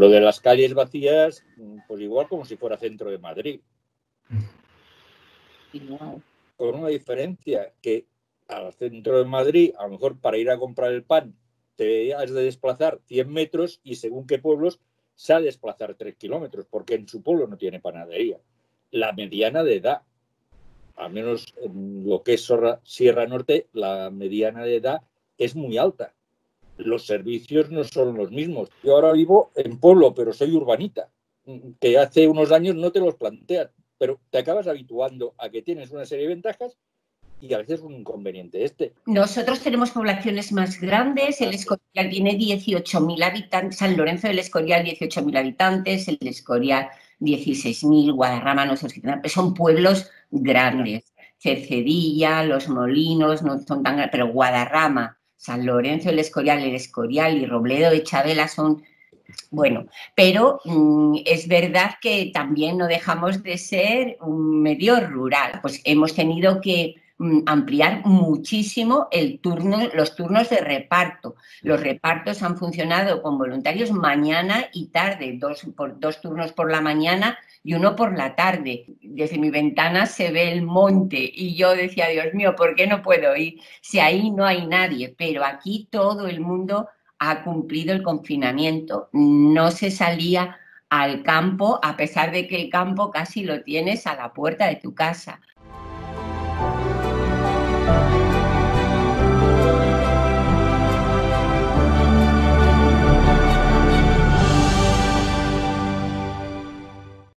Lo de las calles vacías, pues igual como si fuera centro de Madrid. Con una diferencia que al centro de Madrid, a lo mejor para ir a comprar el pan, te has de desplazar 100 metros y según qué pueblos se ha de desplazar 3 kilómetros, porque en su pueblo no tiene panadería. La mediana de edad, al menos en lo que es Sierra Norte, la mediana de edad es muy alta. Los servicios no son los mismos. Yo ahora vivo en pueblo, pero soy urbanita, que hace unos años no te los planteas, pero te acabas habituando a que tienes una serie de ventajas y a veces un inconveniente este. Nosotros tenemos poblaciones más grandes, el Escorial tiene 18.000 habitantes, San Lorenzo del Escorial 18.000 habitantes, el Escorial 16.000, Guadarrama no sé son pueblos grandes. Cercedilla, Los Molinos, no son tan grandes, pero Guadarrama, San Lorenzo del Escorial, el Escorial y Robledo de Chabela son bueno, pero mm, es verdad que también no dejamos de ser un medio rural. Pues hemos tenido que ampliar muchísimo el turno, los turnos de reparto. Los repartos han funcionado con voluntarios mañana y tarde, dos, por, dos turnos por la mañana y uno por la tarde. Desde mi ventana se ve el monte y yo decía, Dios mío, ¿por qué no puedo ir si ahí no hay nadie? Pero aquí todo el mundo ha cumplido el confinamiento. No se salía al campo a pesar de que el campo casi lo tienes a la puerta de tu casa.